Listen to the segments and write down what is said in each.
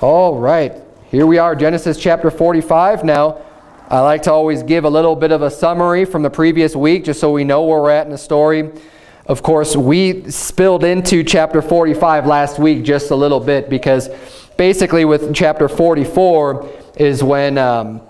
All right, here we are, Genesis chapter 45. Now, I like to always give a little bit of a summary from the previous week just so we know where we're at in the story. Of course, we spilled into chapter 45 last week just a little bit because basically with chapter 44 is when, um,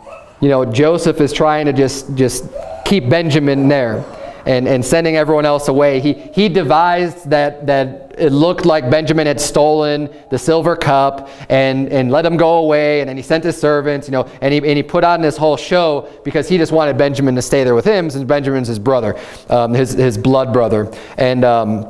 you know, Joseph is trying to just, just keep Benjamin there and, and sending everyone else away. He, he devised that, that it looked like Benjamin had stolen the silver cup and, and let him go away. And then he sent his servants, you know, and he, and he put on this whole show because he just wanted Benjamin to stay there with him since Benjamin's his brother, um, his, his blood brother. And um,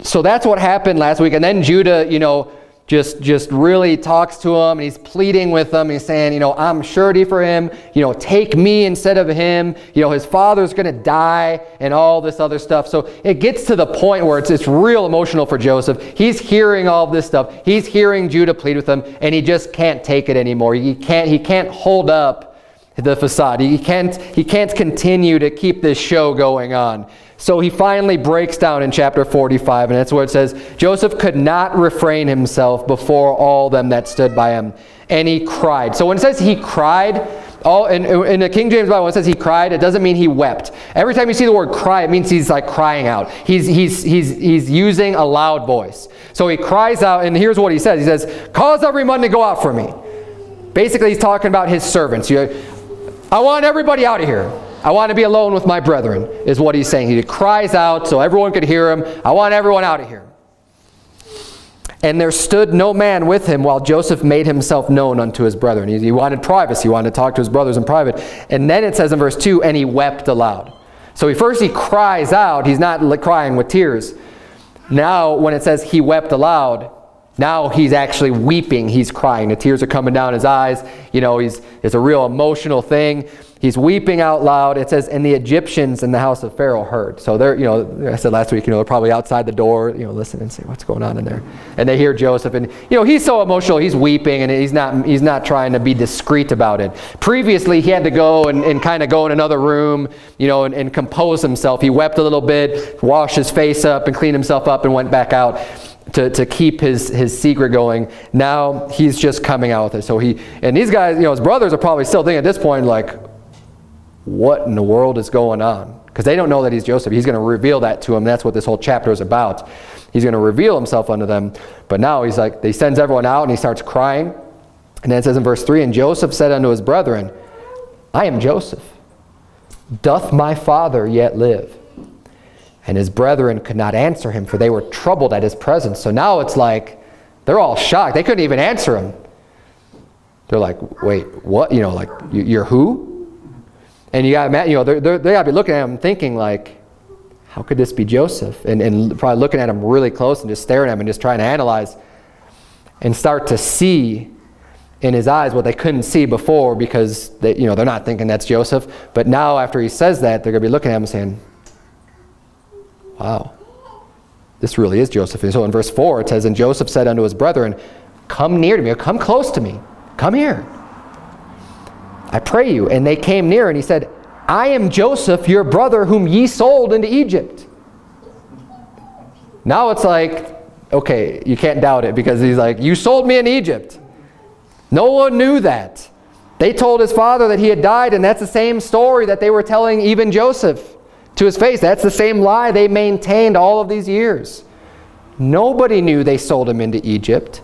so that's what happened last week. And then Judah, you know, just, just really talks to him and he's pleading with him. He's saying, you know, I'm surety for him. You know, take me instead of him. You know, his father's going to die and all this other stuff. So it gets to the point where it's, it's real emotional for Joseph. He's hearing all this stuff. He's hearing Judah plead with him and he just can't take it anymore. He can't, he can't hold up the facade. He can't, he can't continue to keep this show going on. So he finally breaks down in chapter 45, and that's where it says, Joseph could not refrain himself before all them that stood by him, and he cried. So when it says he cried, all in, in the King James Bible, when it says he cried, it doesn't mean he wept. Every time you see the word cry, it means he's like crying out. He's, he's, he's, he's using a loud voice. So he cries out, and here's what he says. He says, cause everyone to go out for me. Basically, he's talking about his servants. You, I want everybody out of here. I want to be alone with my brethren, is what he's saying. He cries out so everyone could hear him. I want everyone out of here. And there stood no man with him while Joseph made himself known unto his brethren. He, he, wanted privacy. He wanted to talk to his brothers in private. And then it says in verse 2, and he wept aloud. So he first he cries out. He's not crying with tears. Now when it says he wept aloud, now he's actually weeping. He's crying. The tears are coming down his eyes. You know, he's, it's a real emotional thing. He's weeping out loud. It says, and the Egyptians in the house of Pharaoh heard. So they're, you know, I said last week, you know, they're probably outside the door, you know, listen and say, what's going on in there? And they hear Joseph, and, you know, he's so emotional, he's weeping, and he's not, he's not trying to be discreet about it. Previously, he had to go and, and kind of go in another room, you know, and, and compose himself. He wept a little bit, washed his face up, and cleaned himself up, and went back out. To, to keep his, his secret going. Now he's just coming out with it. So he, and these guys, you know, his brothers are probably still thinking at this point, like, what in the world is going on? Because they don't know that he's Joseph. He's going to reveal that to them. That's what this whole chapter is about. He's going to reveal himself unto them. But now he's like, he sends everyone out and he starts crying. And then it says in verse 3, And Joseph said unto his brethren, I am Joseph. Doth my father yet live? And his brethren could not answer him, for they were troubled at his presence. So now it's like, they're all shocked. They couldn't even answer him. They're like, wait, what? You know, like, you're who? And you got, you know, they're, they're, they got to be looking at him thinking like, how could this be Joseph? And, and probably looking at him really close and just staring at him and just trying to analyze and start to see in his eyes what they couldn't see before because they, you know, they're not thinking that's Joseph. But now after he says that, they're going to be looking at him saying, wow, this really is Joseph. And so in verse 4 it says, And Joseph said unto his brethren, Come near to me, or come close to me, come here. I pray you. And they came near, and he said, I am Joseph, your brother, whom ye sold into Egypt. Now it's like, okay, you can't doubt it because he's like, you sold me in Egypt. No one knew that. They told his father that he had died, and that's the same story that they were telling even Joseph to his face. That's the same lie they maintained all of these years. Nobody knew they sold him into Egypt.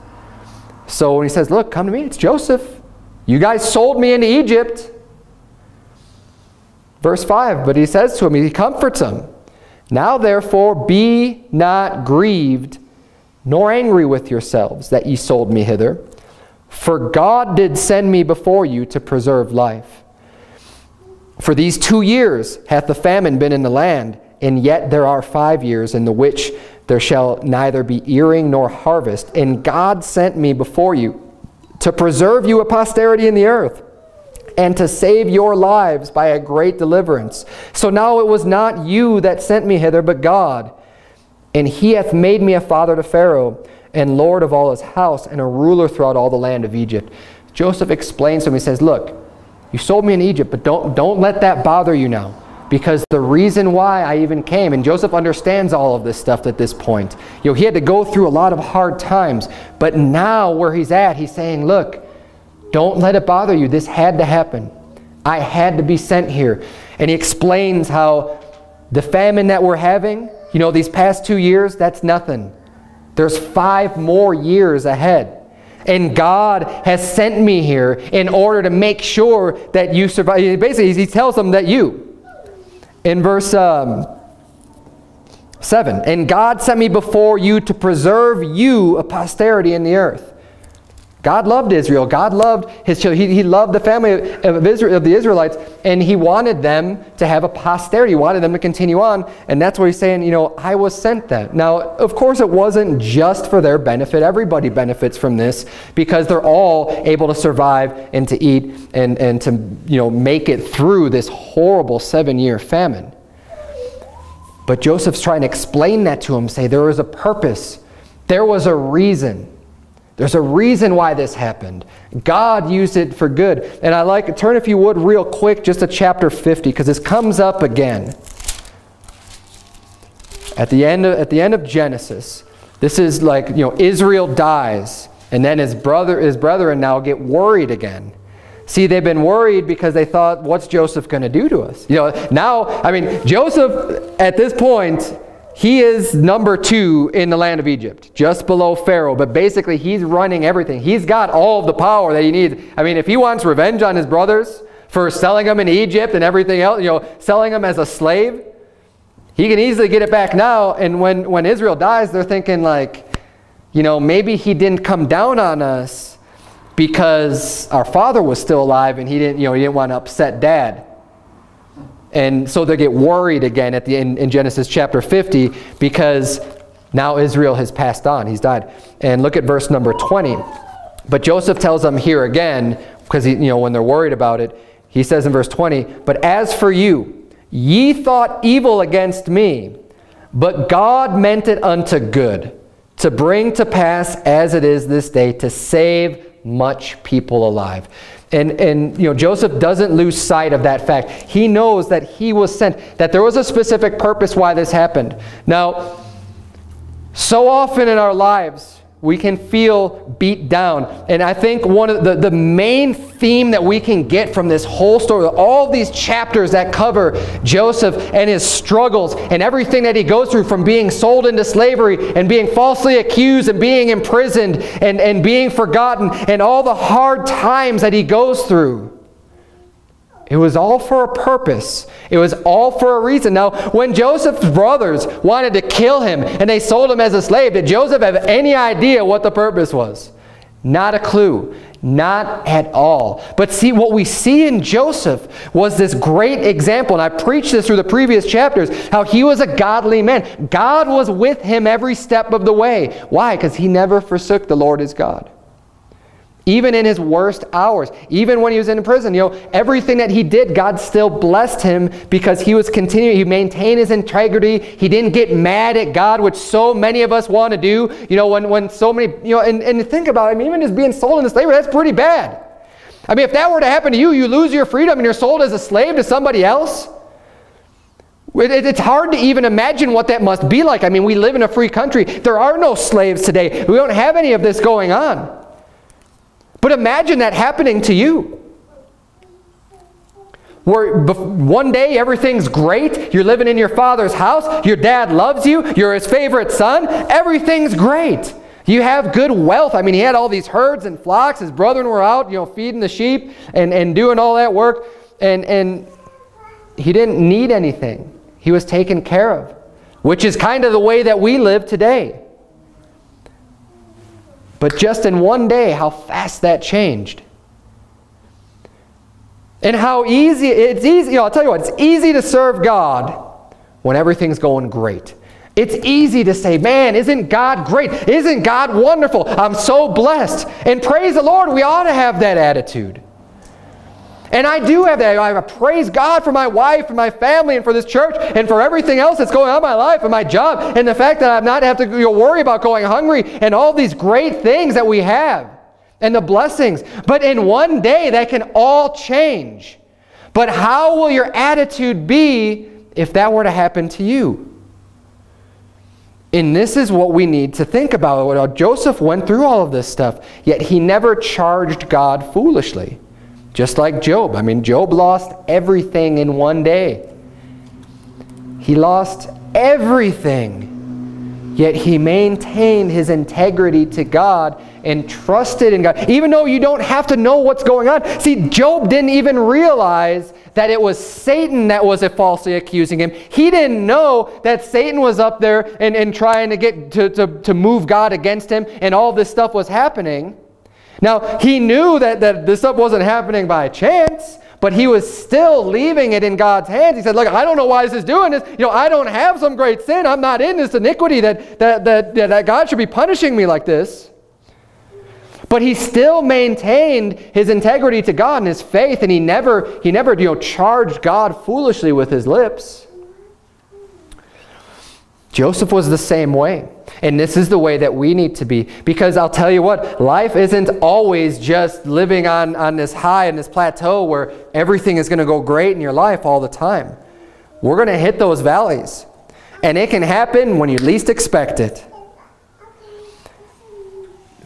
So when he says, look, come to me, it's Joseph. You guys sold me into Egypt. Verse 5, but he says to him, he comforts him. Now therefore be not grieved, nor angry with yourselves that ye sold me hither. For God did send me before you to preserve life. For these two years hath the famine been in the land, and yet there are five years in the which there shall neither be earing nor harvest. And God sent me before you to preserve you a posterity in the earth, and to save your lives by a great deliverance. So now it was not you that sent me hither, but God. And he hath made me a father to Pharaoh, and lord of all his house, and a ruler throughout all the land of Egypt. Joseph explains to him, he says, Look, you sold me in Egypt, but don't, don't let that bother you now. Because the reason why I even came, and Joseph understands all of this stuff at this point. You know, he had to go through a lot of hard times. But now where he's at, he's saying, look, don't let it bother you. This had to happen. I had to be sent here. And he explains how the famine that we're having, you know, these past two years, that's nothing. There's five more years ahead. And God has sent me here in order to make sure that you survive. Basically, he tells them that you. In verse um, 7, And God sent me before you to preserve you a posterity in the earth. God loved Israel. God loved his children. He, he loved the family of, Israel, of the Israelites, and he wanted them to have a posterity. He wanted them to continue on, and that's what he's saying, you know, I was sent that. Now, of course, it wasn't just for their benefit. Everybody benefits from this because they're all able to survive and to eat and, and to, you know, make it through this horrible seven-year famine. But Joseph's trying to explain that to him, say there was a purpose. There was a reason. There's a reason why this happened. God used it for good. And I like, to turn if you would real quick just to chapter 50 because this comes up again. At the, end of, at the end of Genesis, this is like, you know, Israel dies and then his brother, his brethren now get worried again. See, they've been worried because they thought, what's Joseph going to do to us? You know, now, I mean, Joseph at this point he is number two in the land of Egypt, just below Pharaoh. But basically, he's running everything. He's got all of the power that he needs. I mean, if he wants revenge on his brothers for selling them in Egypt and everything else, you know, selling them as a slave, he can easily get it back now. And when, when Israel dies, they're thinking like, you know, maybe he didn't come down on us because our father was still alive and he didn't, you know, he didn't want to upset dad. And so they get worried again at the in, in Genesis chapter 50 because now Israel has passed on. He's died. And look at verse number 20. But Joseph tells them here again, because you know when they're worried about it, he says in verse 20, But as for you, ye thought evil against me, but God meant it unto good, to bring to pass as it is this day, to save much people alive. And, and you know, Joseph doesn't lose sight of that fact. He knows that he was sent, that there was a specific purpose why this happened. Now, so often in our lives, we can feel beat down. And I think one of the, the main theme that we can get from this whole story, all these chapters that cover Joseph and his struggles and everything that he goes through from being sold into slavery and being falsely accused and being imprisoned and, and being forgotten and all the hard times that he goes through. It was all for a purpose. It was all for a reason. Now, when Joseph's brothers wanted to kill him and they sold him as a slave, did Joseph have any idea what the purpose was? Not a clue. Not at all. But see, what we see in Joseph was this great example, and I preached this through the previous chapters, how he was a godly man. God was with him every step of the way. Why? Because he never forsook the Lord his God even in his worst hours, even when he was in prison. You know, everything that he did, God still blessed him because he was continuing, he maintained his integrity. He didn't get mad at God, which so many of us want to do. You know, when, when so many, you know, and, and think about it, I mean, even just being sold into slavery, that's pretty bad. I mean, if that were to happen to you, you lose your freedom and you're sold as a slave to somebody else. It's hard to even imagine what that must be like. I mean, we live in a free country. There are no slaves today. We don't have any of this going on. But imagine that happening to you. Where one day everything's great, you're living in your father's house, your dad loves you, you're his favorite son, everything's great. You have good wealth. I mean, he had all these herds and flocks. His brethren were out, you know, feeding the sheep and, and doing all that work. And, and he didn't need anything. He was taken care of, which is kind of the way that we live today. But just in one day, how fast that changed. And how easy, it's easy, you know, I'll tell you what, it's easy to serve God when everything's going great. It's easy to say, man, isn't God great? Isn't God wonderful? I'm so blessed. And praise the Lord, we ought to have that attitude. And I do have that. I praise God for my wife and my family and for this church and for everything else that's going on in my life and my job and the fact that I'm not have to worry about going hungry and all these great things that we have and the blessings. But in one day, that can all change. But how will your attitude be if that were to happen to you? And this is what we need to think about. Joseph went through all of this stuff, yet he never charged God foolishly. Just like Job. I mean, Job lost everything in one day. He lost everything. Yet he maintained his integrity to God and trusted in God. Even though you don't have to know what's going on. See, Job didn't even realize that it was Satan that was falsely accusing him. He didn't know that Satan was up there and, and trying to get to, to, to move God against him and all this stuff was happening. Now, he knew that, that this stuff wasn't happening by chance, but he was still leaving it in God's hands. He said, look, I don't know why this is doing this. You know, I don't have some great sin. I'm not in this iniquity that, that, that, that God should be punishing me like this. But he still maintained his integrity to God and his faith, and he never, he never you know, charged God foolishly with his lips. Joseph was the same way. And this is the way that we need to be. Because I'll tell you what, life isn't always just living on, on this high and this plateau where everything is going to go great in your life all the time. We're going to hit those valleys. And it can happen when you least expect it.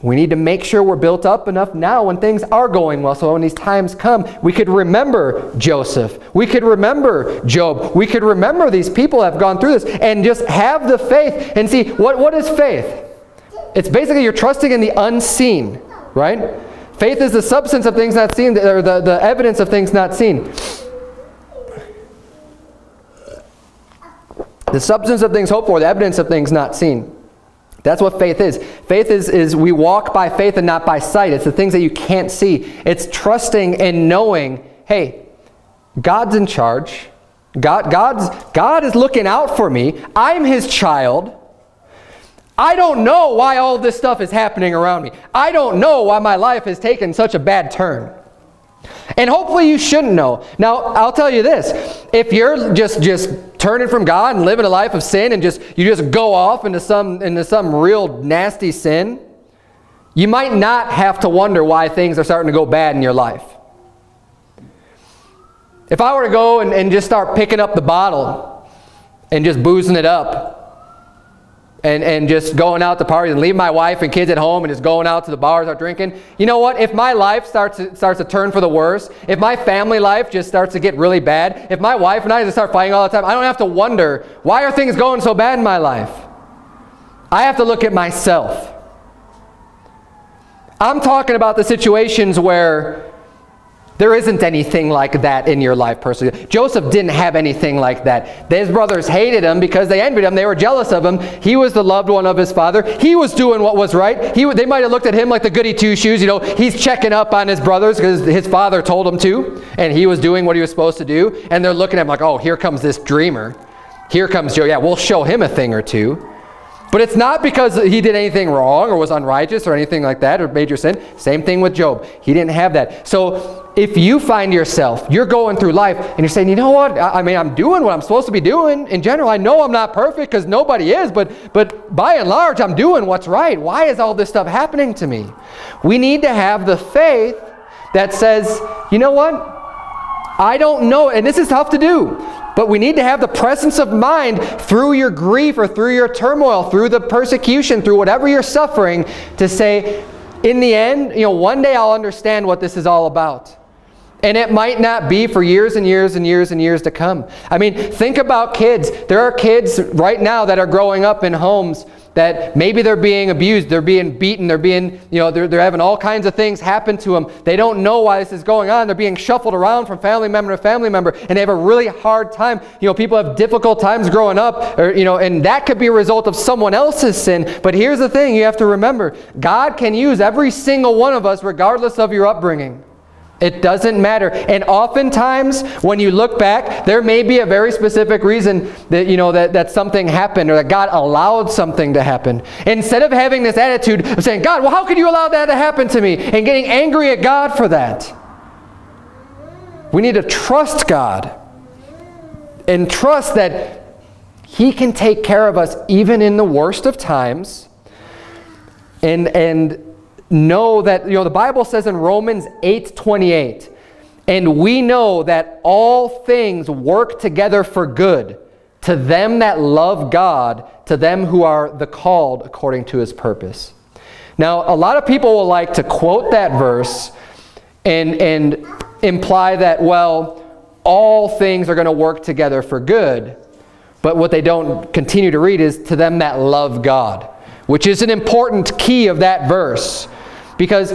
We need to make sure we're built up enough now when things are going well. So when these times come, we could remember Joseph. We could remember Job. We could remember these people have gone through this and just have the faith and see what, what is faith? It's basically you're trusting in the unseen, right? Faith is the substance of things not seen, or the, the evidence of things not seen. The substance of things hoped for, the evidence of things not seen. That's what faith is. Faith is, is we walk by faith and not by sight. It's the things that you can't see. It's trusting and knowing, hey, God's in charge. God, God's, God is looking out for me. I'm his child. I don't know why all this stuff is happening around me. I don't know why my life has taken such a bad turn. And hopefully you shouldn't know. Now, I'll tell you this. If you're just, just turning from God and living a life of sin and just you just go off into some, into some real nasty sin, you might not have to wonder why things are starting to go bad in your life. If I were to go and, and just start picking up the bottle and just boozing it up, and, and just going out to parties and leaving my wife and kids at home and just going out to the bars out drinking. You know what? If my life starts to, starts to turn for the worse, if my family life just starts to get really bad, if my wife and I just start fighting all the time, I don't have to wonder, why are things going so bad in my life? I have to look at myself. I'm talking about the situations where there isn't anything like that in your life personally. Joseph didn't have anything like that. His brothers hated him because they envied him. They were jealous of him. He was the loved one of his father. He was doing what was right. He, they might have looked at him like the goody two-shoes. You know, he's checking up on his brothers because his father told him to, and he was doing what he was supposed to do. And they're looking at him like, oh, here comes this dreamer. Here comes Joe. Yeah, we'll show him a thing or two. But it's not because he did anything wrong or was unrighteous or anything like that or major sin. Same thing with Job. He didn't have that. So if you find yourself, you're going through life and you're saying, you know what, I, I mean, I'm doing what I'm supposed to be doing. In general, I know I'm not perfect because nobody is, but, but by and large, I'm doing what's right. Why is all this stuff happening to me? We need to have the faith that says, you know what, I don't know, and this is tough to do. But we need to have the presence of mind through your grief or through your turmoil, through the persecution, through whatever you're suffering to say, in the end, you know, one day I'll understand what this is all about. And it might not be for years and years and years and years to come. I mean, think about kids. There are kids right now that are growing up in homes that maybe they're being abused, they're being beaten, they're being, you know, they're, they're having all kinds of things happen to them. They don't know why this is going on. They're being shuffled around from family member to family member, and they have a really hard time. You know, people have difficult times growing up, or, you know, and that could be a result of someone else's sin. But here's the thing you have to remember God can use every single one of us, regardless of your upbringing. It doesn't matter. And oftentimes, when you look back, there may be a very specific reason that, you know, that, that something happened or that God allowed something to happen. Instead of having this attitude of saying, God, well, how could you allow that to happen to me? And getting angry at God for that. We need to trust God and trust that He can take care of us even in the worst of times. And, and know that, you know, the Bible says in Romans 8 28, And we know that all things work together for good to them that love God, to them who are the called according to his purpose. Now, a lot of people will like to quote that verse and, and imply that, well, all things are going to work together for good. But what they don't continue to read is to them that love God, which is an important key of that verse. Because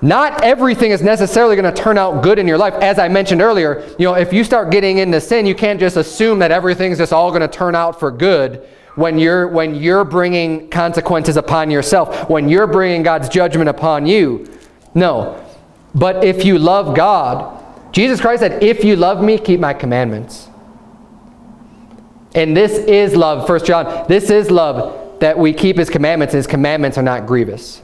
not everything is necessarily going to turn out good in your life. As I mentioned earlier, you know, if you start getting into sin, you can't just assume that everything's just all going to turn out for good when you're, when you're bringing consequences upon yourself, when you're bringing God's judgment upon you. No. But if you love God, Jesus Christ said, if you love me, keep my commandments. And this is love, First John. This is love, that we keep his commandments, his commandments are not grievous.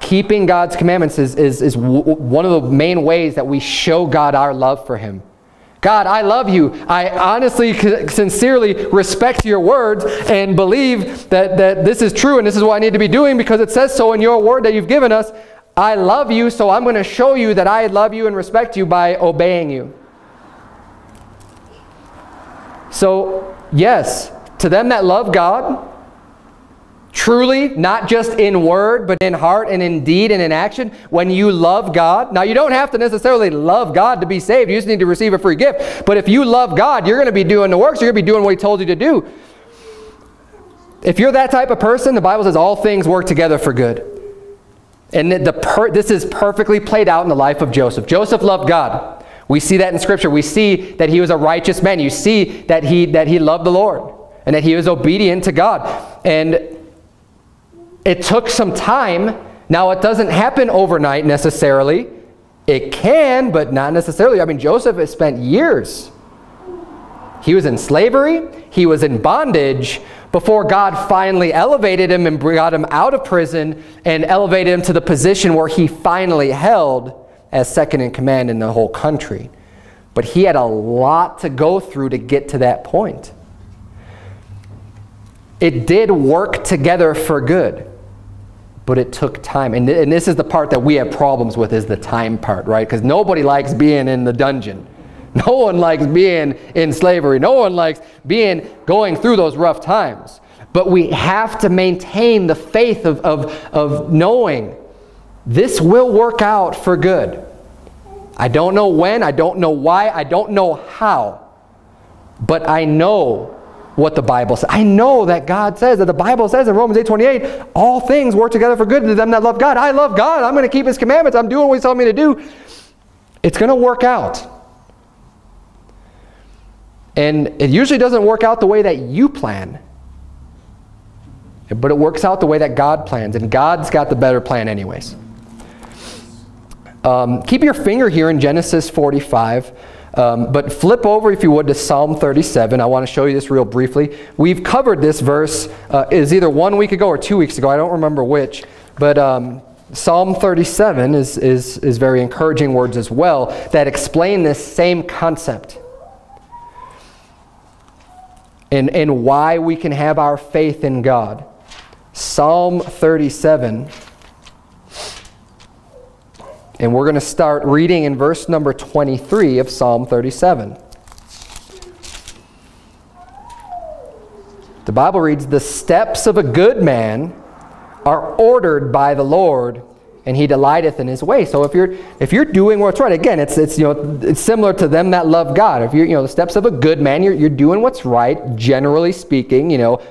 Keeping God's commandments is, is, is one of the main ways that we show God our love for him. God, I love you. I honestly, sincerely respect your words and believe that, that this is true and this is what I need to be doing because it says so in your word that you've given us. I love you, so I'm going to show you that I love you and respect you by obeying you. So, yes, to them that love God, Truly, not just in word, but in heart and in deed and in action, when you love God. Now, you don't have to necessarily love God to be saved. You just need to receive a free gift. But if you love God, you're going to be doing the works. You're going to be doing what he told you to do. If you're that type of person, the Bible says all things work together for good. And this is perfectly played out in the life of Joseph. Joseph loved God. We see that in Scripture. We see that he was a righteous man. You see that he, that he loved the Lord and that he was obedient to God. And it took some time. Now, it doesn't happen overnight necessarily. It can, but not necessarily. I mean, Joseph has spent years. He was in slavery. He was in bondage before God finally elevated him and brought him out of prison and elevated him to the position where he finally held as second in command in the whole country. But he had a lot to go through to get to that point. It did work together for good but it took time. And, and this is the part that we have problems with is the time part, right? Because nobody likes being in the dungeon. No one likes being in slavery. No one likes being going through those rough times. But we have to maintain the faith of, of, of knowing this will work out for good. I don't know when, I don't know why, I don't know how, but I know what the Bible says. I know that God says, that the Bible says in Romans 8, 28, all things work together for good to them that love God. I love God. I'm going to keep his commandments. I'm doing what he's telling me to do. It's going to work out. And it usually doesn't work out the way that you plan. But it works out the way that God plans. And God's got the better plan anyways. Um, keep your finger here in Genesis 45. Um, but flip over, if you would, to Psalm 37. I want to show you this real briefly. We've covered this verse uh, is either one week ago or two weeks ago. I don't remember which. But um, Psalm 37 is, is, is very encouraging words as well that explain this same concept. And, and why we can have our faith in God. Psalm 37 and we're going to start reading in verse number 23 of Psalm 37. The Bible reads, The steps of a good man are ordered by the Lord, and he delighteth in his way. So if you're if you're doing what's right, again, it's it's you know it's similar to them that love God. If you're you know the steps of a good man, you're you're doing what's right, generally speaking. You know,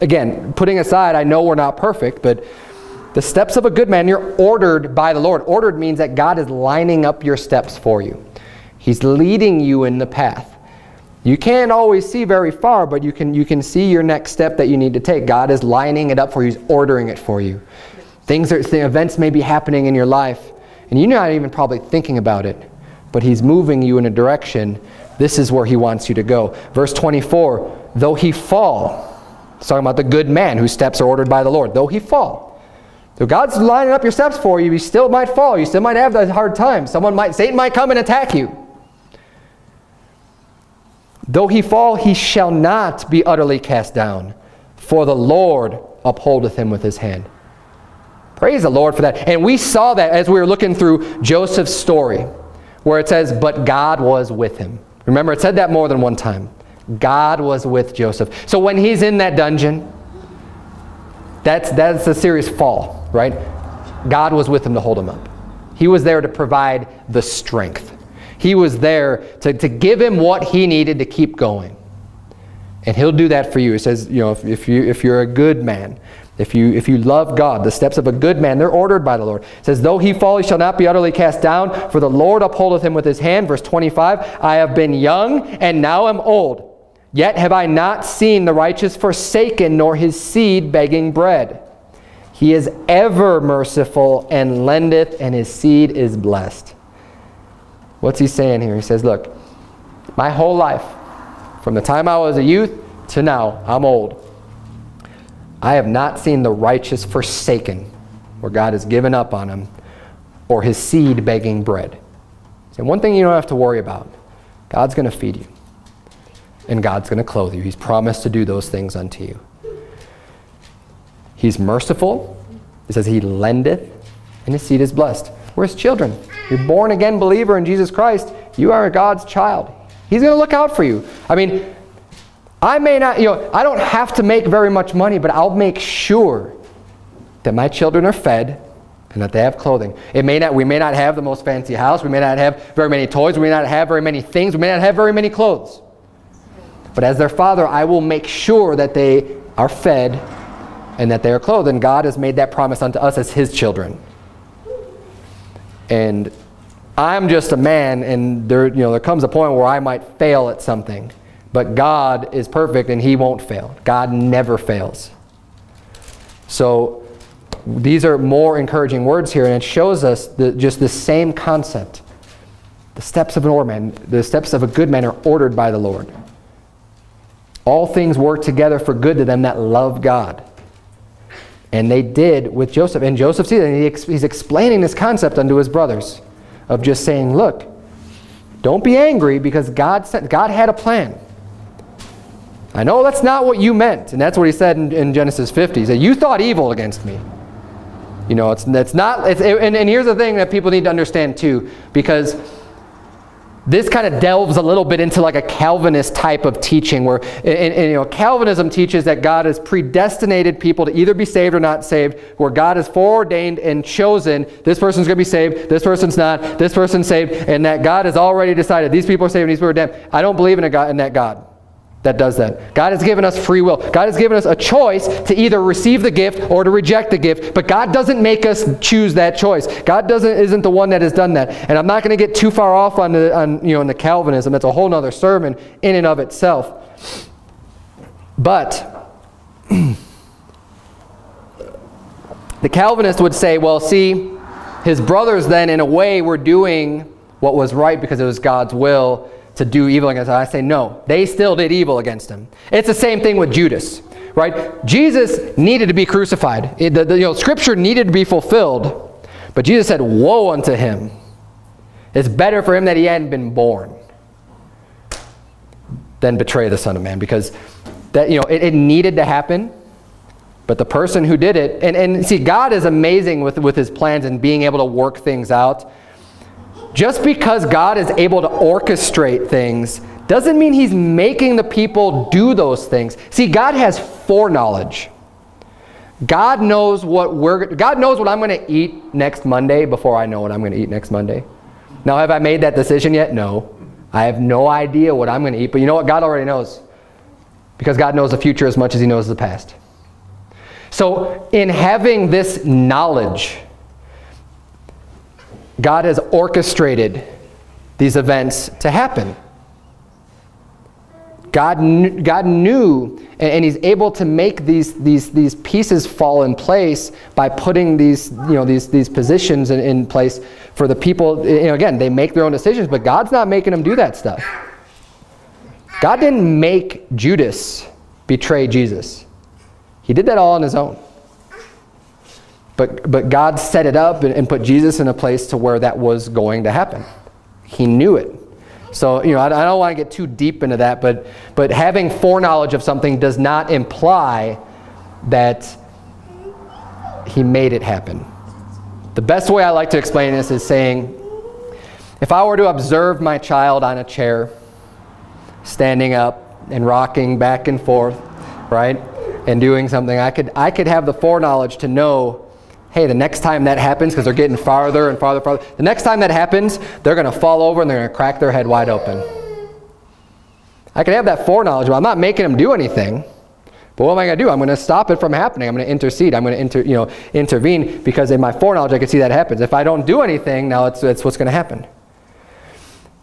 again, putting aside, I know we're not perfect, but the steps of a good man, you're ordered by the Lord. Ordered means that God is lining up your steps for you. He's leading you in the path. You can't always see very far, but you can, you can see your next step that you need to take. God is lining it up for you. He's ordering it for you. Things are, events may be happening in your life, and you're not even probably thinking about it, but He's moving you in a direction. This is where He wants you to go. Verse 24, though he fall, it's talking about the good man whose steps are ordered by the Lord. Though he fall, so God's lining up your steps for you. You still might fall. You still might have that hard time. Someone might, Satan might come and attack you. Though he fall, he shall not be utterly cast down, for the Lord upholdeth him with his hand. Praise the Lord for that. And we saw that as we were looking through Joseph's story, where it says, but God was with him. Remember, it said that more than one time. God was with Joseph. So when he's in that dungeon, that's, that's a serious fall, right? God was with him to hold him up. He was there to provide the strength. He was there to, to give him what he needed to keep going. And he'll do that for you. He says, you know, if, if, you, if you're a good man, if you, if you love God, the steps of a good man, they're ordered by the Lord. It says, though he fall, he shall not be utterly cast down, for the Lord upholdeth him with his hand. Verse 25, I have been young, and now am old. Yet have I not seen the righteous forsaken, nor his seed begging bread. He is ever merciful and lendeth, and his seed is blessed. What's he saying here? He says, look, my whole life, from the time I was a youth to now, I'm old. I have not seen the righteous forsaken, where God has given up on him, or his seed begging bread. And one thing you don't have to worry about, God's going to feed you. And God's going to clothe you. He's promised to do those things unto you. He's merciful. He says he lendeth, and his seed is blessed. We're his children. You're born again believer in Jesus Christ. You are God's child. He's going to look out for you. I mean, I may not, you know, I don't have to make very much money, but I'll make sure that my children are fed and that they have clothing. It may not, we may not have the most fancy house. We may not have very many toys. We may not have very many things. We may not have very many clothes. But as their father, I will make sure that they are fed and that they are clothed. And God has made that promise unto us as his children. And I'm just a man, and there, you know, there comes a point where I might fail at something. But God is perfect, and he won't fail. God never fails. So these are more encouraging words here, and it shows us the, just the same concept. The steps of an order man, the steps of a good man are ordered by the Lord. All things work together for good to them that love God. And they did with Joseph. And Joseph sees it, and he's explaining this concept unto his brothers of just saying, look, don't be angry because God, sent, God had a plan. I know that's not what you meant. And that's what he said in, in Genesis 50. He said, you thought evil against me. You know, it's, it's not, it's, it, and, and here's the thing that people need to understand too, because this kind of delves a little bit into like a Calvinist type of teaching where and, and, you know Calvinism teaches that God has predestinated people to either be saved or not saved where God has foreordained and chosen this person's going to be saved this person's not this person's saved and that God has already decided these people are saved and these people are damned. I don't believe in a God in that God that does that. God has given us free will. God has given us a choice to either receive the gift or to reject the gift, but God doesn't make us choose that choice. God doesn't isn't the one that has done that. And I'm not going to get too far off on the on you know in the Calvinism. That's a whole other sermon in and of itself. But the Calvinist would say, well, see, his brothers then in a way were doing what was right because it was God's will to do evil against him. I say no. They still did evil against him. It's the same thing with Judas, right? Jesus needed to be crucified. It, the, the, you know, Scripture needed to be fulfilled. But Jesus said, woe unto him. It's better for him that he hadn't been born than betray the Son of Man because that, you know, it, it needed to happen. But the person who did it, and, and see, God is amazing with, with his plans and being able to work things out. Just because God is able to orchestrate things doesn't mean he's making the people do those things. See, God has foreknowledge. God knows what we're God knows what I'm going to eat next Monday before I know what I'm going to eat next Monday. Now, have I made that decision yet? No. I have no idea what I'm going to eat, but you know what? God already knows. Because God knows the future as much as he knows the past. So, in having this knowledge, God has orchestrated these events to happen. God, kn God knew, and, and, He's able to make these, these, these pieces fall in place by putting these, you know, these, these positions in, in place for the people. You know, again, they make their own decisions, but God's not making them do that stuff. God didn't make Judas betray Jesus. He did that all on his own. But, but God set it up and, and put Jesus in a place to where that was going to happen. He knew it. So, you know, I, I don't want to get too deep into that, but, but having foreknowledge of something does not imply that he made it happen. The best way I like to explain this is saying, if I were to observe my child on a chair, standing up and rocking back and forth, right, and doing something, I could, I could have the foreknowledge to know, hey, the next time that happens, because they're getting farther and farther, farther, the next time that happens, they're going to fall over and they're going to crack their head wide open. I can have that foreknowledge, but I'm not making them do anything. But what am I going to do? I'm going to stop it from happening. I'm going to intercede. I'm going to you know, intervene because in my foreknowledge I can see that happens. If I don't do anything, now it's, it's what's going to happen.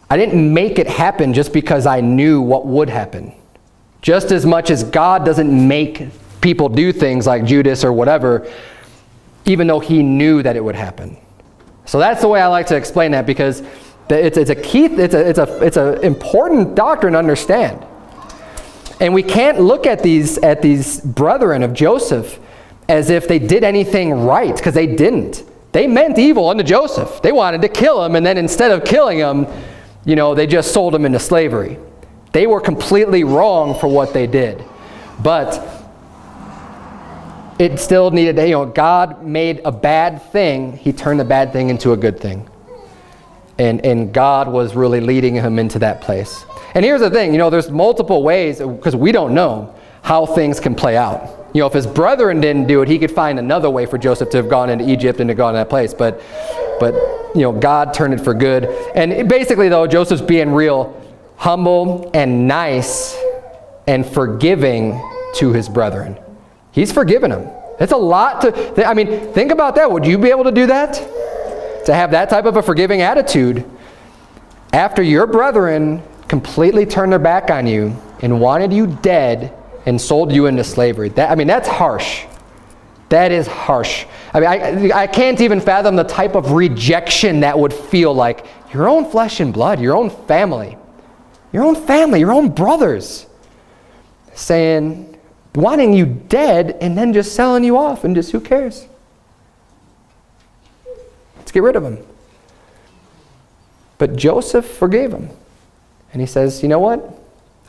I didn't make it happen just because I knew what would happen. Just as much as God doesn't make people do things like Judas or whatever, even though he knew that it would happen. So that's the way I like to explain that because it's, it's a key, it's a, it's a, it's an important doctrine to understand. And we can't look at these, at these brethren of Joseph as if they did anything right, because they didn't. They meant evil unto Joseph. They wanted to kill him, and then instead of killing him, you know, they just sold him into slavery. They were completely wrong for what they did. But it still needed, you know, God made a bad thing. He turned the bad thing into a good thing. And, and God was really leading him into that place. And here's the thing, you know, there's multiple ways, because we don't know how things can play out. You know, if his brethren didn't do it, he could find another way for Joseph to have gone into Egypt and to gone to that place. But, but you know, God turned it for good. And basically, though, Joseph's being real humble and nice and forgiving to his brethren. He's forgiven them. It's a lot to, I mean, think about that. Would you be able to do that? To have that type of a forgiving attitude after your brethren completely turned their back on you and wanted you dead and sold you into slavery. That, I mean, that's harsh. That is harsh. I mean, I, I can't even fathom the type of rejection that would feel like your own flesh and blood, your own family, your own family, your own brothers saying, wanting you dead and then just selling you off and just who cares? Let's get rid of him. But Joseph forgave him. And he says, you know what?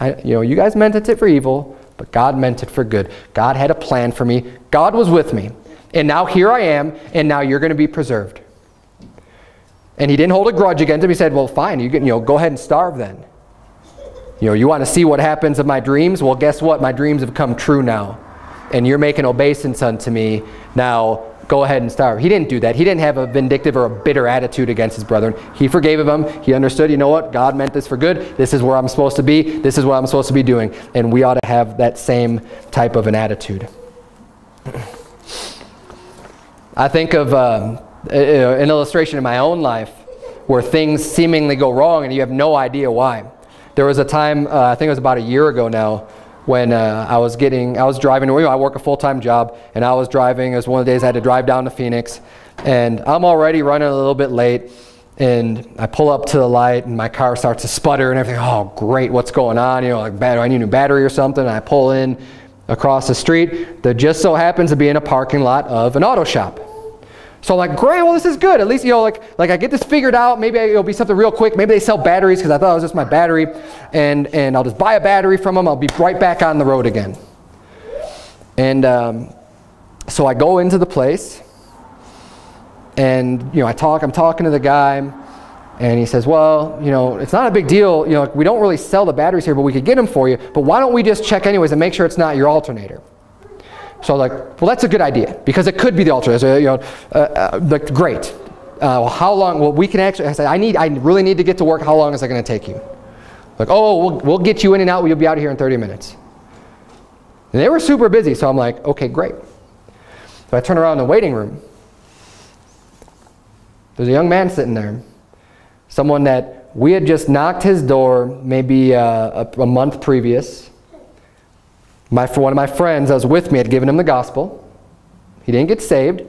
I, you know, you guys meant it for evil, but God meant it for good. God had a plan for me. God was with me. And now here I am, and now you're going to be preserved. And he didn't hold a grudge against him. He said, well, fine, you, can, you know, go ahead and starve then. You know, you want to see what happens of my dreams? Well, guess what? My dreams have come true now. And you're making obeisance unto me. Now, go ahead and starve. He didn't do that. He didn't have a vindictive or a bitter attitude against his brethren. He forgave of them. He understood, you know what? God meant this for good. This is where I'm supposed to be. This is what I'm supposed to be doing. And we ought to have that same type of an attitude. I think of um, an illustration in my own life where things seemingly go wrong and you have no idea why. There was a time, uh, I think it was about a year ago now, when uh, I was getting, I was driving, you know, I work a full-time job, and I was driving, it was one of the days I had to drive down to Phoenix, and I'm already running a little bit late, and I pull up to the light, and my car starts to sputter, and everything, oh, great, what's going on, you know, like, I need a new battery or something, and I pull in across the street that just so happens to be in a parking lot of an auto shop. So I'm like, great, well, this is good. At least, you know, like, like I get this figured out. Maybe it'll be something real quick. Maybe they sell batteries because I thought it was just my battery. And, and I'll just buy a battery from them. I'll be right back on the road again. And um, so I go into the place. And, you know, I talk, I'm talking to the guy. And he says, well, you know, it's not a big deal. You know, we don't really sell the batteries here, but we could get them for you. But why don't we just check anyways and make sure it's not your alternator? So I was like, well, that's a good idea because it could be the alternator. So, you know, uh, uh, like, great. Uh, how long? Well, we can actually. I said, I need. I really need to get to work. How long is that going to take you? Like, oh, we'll, we'll get you in and out. You'll be out of here in 30 minutes. And they were super busy, so I'm like, okay, great. So I turn around in the waiting room. There's a young man sitting there, someone that we had just knocked his door maybe uh, a, a month previous. My, for one of my friends that was with me had given him the gospel. He didn't get saved.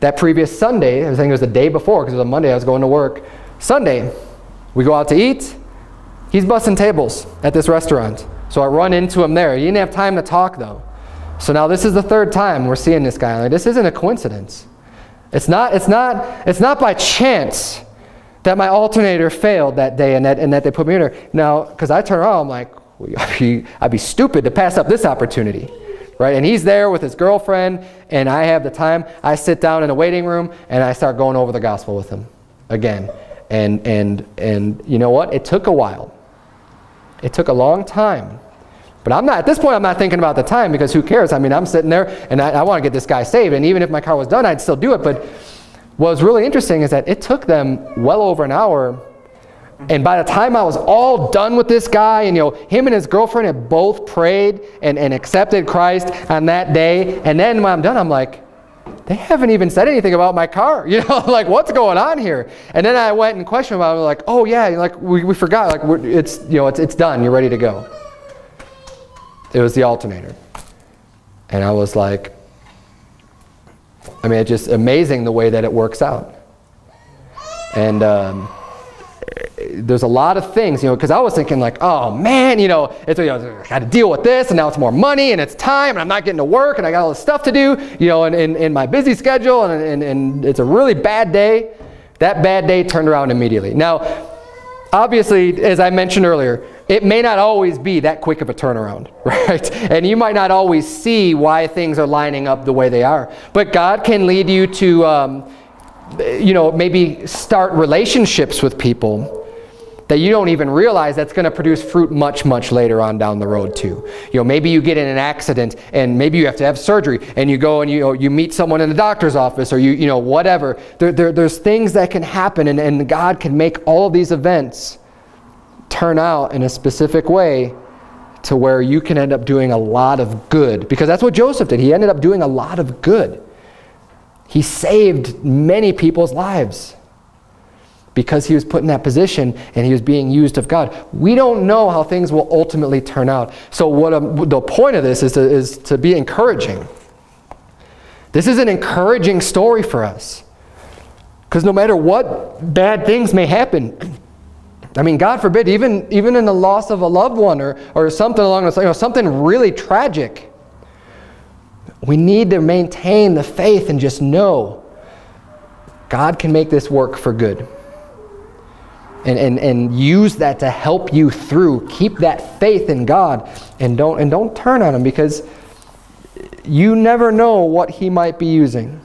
That previous Sunday, I think it was the day before, because it was a Monday, I was going to work. Sunday, we go out to eat. He's busting tables at this restaurant. So I run into him there. He didn't have time to talk, though. So now this is the third time we're seeing this guy. Like, this isn't a coincidence. It's not, it's, not, it's not by chance that my alternator failed that day and that, and that they put me in there. Now, because I turn around, I'm like, I'd be, I'd be stupid to pass up this opportunity. right? And he's there with his girlfriend, and I have the time. I sit down in the waiting room, and I start going over the gospel with him again. And, and, and you know what? It took a while. It took a long time. But I'm not, at this point, I'm not thinking about the time because who cares? I mean, I'm sitting there and I, I want to get this guy saved. And even if my car was done, I'd still do it. But what was really interesting is that it took them well over an hour. And by the time I was all done with this guy, and you know, him and his girlfriend had both prayed and, and accepted Christ on that day. And then when I'm done, I'm like, they haven't even said anything about my car. You know, like what's going on here? And then I went and questioned about it. Like, oh yeah, like we, we forgot. Like it's you know it's it's done. You're ready to go. It was the alternator, and I was like, I mean, it's just amazing the way that it works out. And um, there's a lot of things, you know, because I was thinking like, oh man, you know, it's, you know, I got to deal with this, and now it's more money, and it's time, and I'm not getting to work, and I got all this stuff to do, you know, in, in, in my busy schedule, and, and, and it's a really bad day. That bad day turned around immediately. Now, obviously, as I mentioned earlier, it may not always be that quick of a turnaround, right? And you might not always see why things are lining up the way they are. But God can lead you to, um, you know, maybe start relationships with people that you don't even realize that's going to produce fruit much, much later on down the road too. You know, maybe you get in an accident and maybe you have to have surgery and you go and you, you meet someone in the doctor's office or you, you know, whatever. There, there, there's things that can happen and, and God can make all of these events turn out in a specific way to where you can end up doing a lot of good. Because that's what Joseph did. He ended up doing a lot of good. He saved many people's lives because he was put in that position and he was being used of God. We don't know how things will ultimately turn out. So what um, the point of this is to, is to be encouraging. This is an encouraging story for us. Because no matter what bad things may happen, I mean, God forbid, even, even in the loss of a loved one or, or something along those lines, you know, something really tragic, we need to maintain the faith and just know God can make this work for good. And, and, and use that to help you through. Keep that faith in God and don't, and don't turn on Him because you never know what He might be using.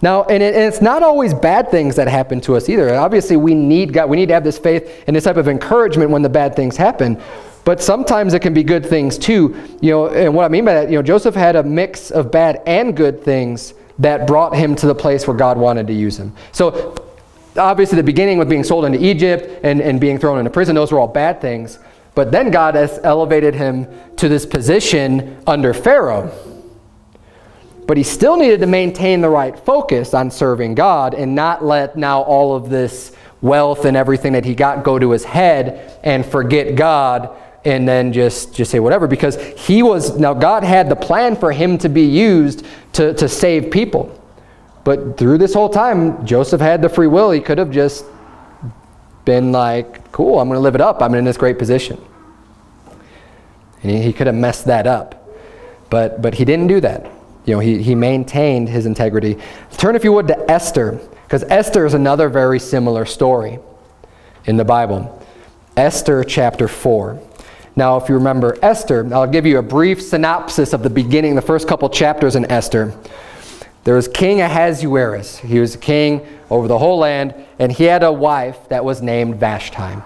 Now, and, it, and, it's not always bad things that happen to us either. Obviously, we need God. We need to have this faith and this type of encouragement when the bad things happen. But sometimes it can be good things too. You know, and what I mean by that, you know, Joseph had a mix of bad and good things that brought him to the place where God wanted to use him. So, obviously, the beginning with being sold into Egypt and, and being thrown into prison, those were all bad things. But then God has elevated him to this position under Pharaoh. But he still needed to maintain the right focus on serving God and not let now all of this wealth and everything that he got go to his head and forget God and then just, just say whatever. Because he was, now God had the plan for him to be used to, to save people. But through this whole time, Joseph had the free will. He could have just been like, cool, I'm going to live it up. I'm in this great position. And he, he could have messed that up. But, but he didn't do that. You know, he, he maintained his integrity. Turn, if you would, to Esther, because Esther is another very similar story in the Bible. Esther chapter 4. Now, if you remember Esther, I'll give you a brief synopsis of the beginning, the first couple chapters in Esther. There was King Ahasuerus. He was king over the whole land, and he had a wife that was named Vashti.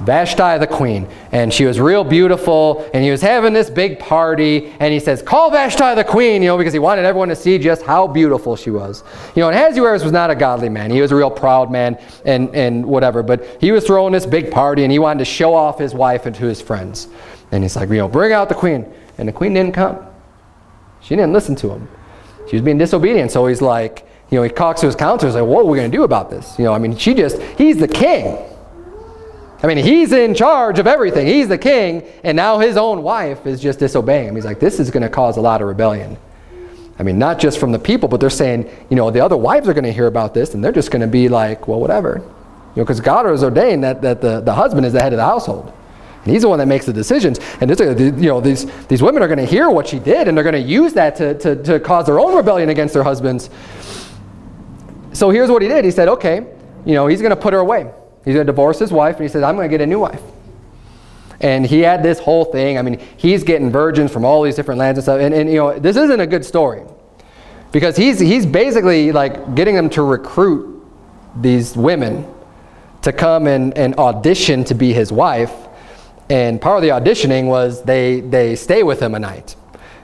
Vashti the queen. And she was real beautiful, and he was having this big party, and he says, call Vashti the queen, you know, because he wanted everyone to see just how beautiful she was. You know, and Ahasuerus was not a godly man. He was a real proud man and, and whatever, but he was throwing this big party, and he wanted to show off his wife and to his friends. And he's like, you know, bring out the queen. And the queen didn't come. She didn't listen to him. She was being disobedient, so he's like, you know, he talks to his counselors, like, what are we going to do about this? You know, I mean, she just, he's the king. I mean, he's in charge of everything. He's the king, and now his own wife is just disobeying him. He's like, this is going to cause a lot of rebellion. I mean, not just from the people, but they're saying, you know, the other wives are going to hear about this, and they're just going to be like, well, whatever. You know, because God has ordained that, that the, the husband is the head of the household. And he's the one that makes the decisions. And this, uh, you know, these, these women are going to hear what she did, and they're going to use that to, to, to cause their own rebellion against their husbands. So here's what he did. He said, okay, you know, he's going to put her away. He's going to divorce his wife, and he says, I'm going to get a new wife. And he had this whole thing. I mean, he's getting virgins from all these different lands and stuff. And, and you know, this isn't a good story. Because he's, he's basically like getting them to recruit these women to come and, and audition to be his wife. And part of the auditioning was they, they stay with him a night.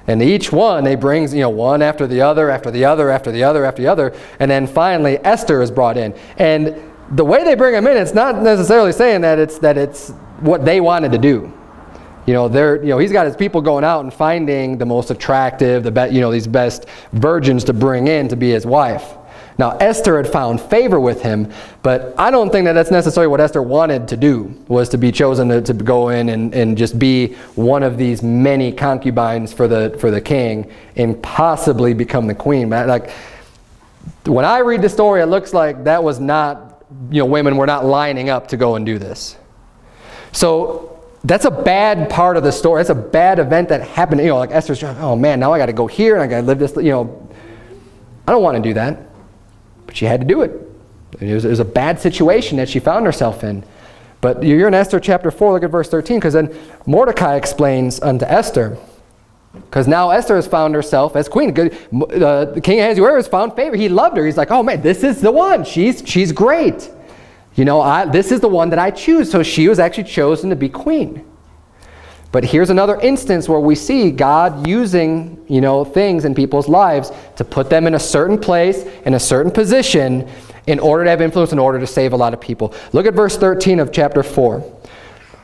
And each one, they brings, you know, one after the other, after the other, after the other, after the other. And then finally, Esther is brought in. And the way they bring him in, it's not necessarily saying that it's, that it's what they wanted to do. You know, they're, you know, he's got his people going out and finding the most attractive, the best, you know, these best virgins to bring in to be his wife. Now, Esther had found favor with him, but I don't think that that's necessarily what Esther wanted to do, was to be chosen to, to go in and, and just be one of these many concubines for the, for the king and possibly become the queen. Like, when I read the story, it looks like that was not, you know, women were not lining up to go and do this. So that's a bad part of the story. That's a bad event that happened. You know, like Esther's, oh man, now I got to go here and I got to live this, you know. I don't want to do that. But she had to do it. It was, it was a bad situation that she found herself in. But you're in Esther chapter 4, look at verse 13, because then Mordecai explains unto Esther, because now Esther has found herself as queen. Uh, the king Ahasuerus found favor. He loved her. He's like, oh man, this is the one. She's, she's great. You know, I, this is the one that I choose. So she was actually chosen to be queen. But here's another instance where we see God using, you know, things in people's lives to put them in a certain place, in a certain position, in order to have influence, in order to save a lot of people. Look at verse 13 of chapter 4. It